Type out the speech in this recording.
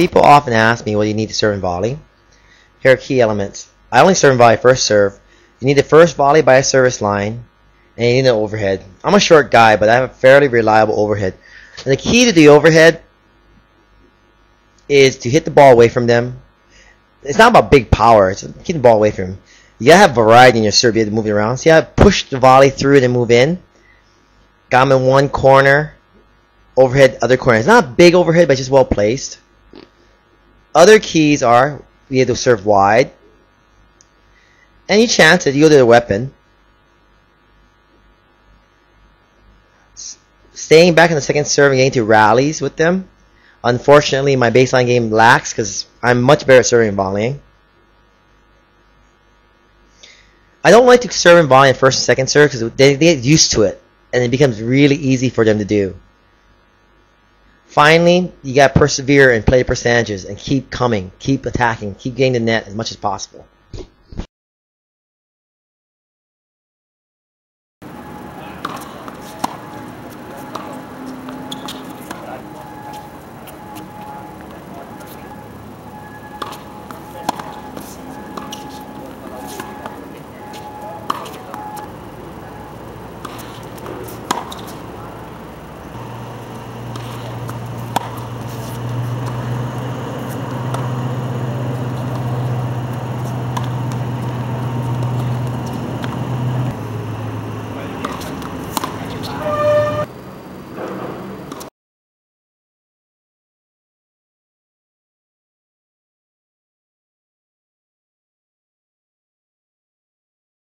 people often ask me what you need to serve and volley. Here are key elements. I only serve and volley first serve. You need the first volley by a service line, and you need an overhead. I'm a short guy, but I have a fairly reliable overhead. And the key to the overhead is to hit the ball away from them. It's not about big power. It's keep the ball away from them. You gotta have variety in your serve. You have to move it around. You gotta push the volley through and move in. Got him in one corner. Overhead, other corner. It's not a big overhead, but just well placed. Other keys are you have to serve wide. Any chance that to the weapon. Staying back in the second serve and getting to rallies with them. Unfortunately, my baseline game lacks because I'm much better at serving and volleying. I don't like to serve and volley in first and second serve because they, they get used to it, and it becomes really easy for them to do. Finally, you got to persevere and play percentages and keep coming, keep attacking, keep getting the net as much as possible.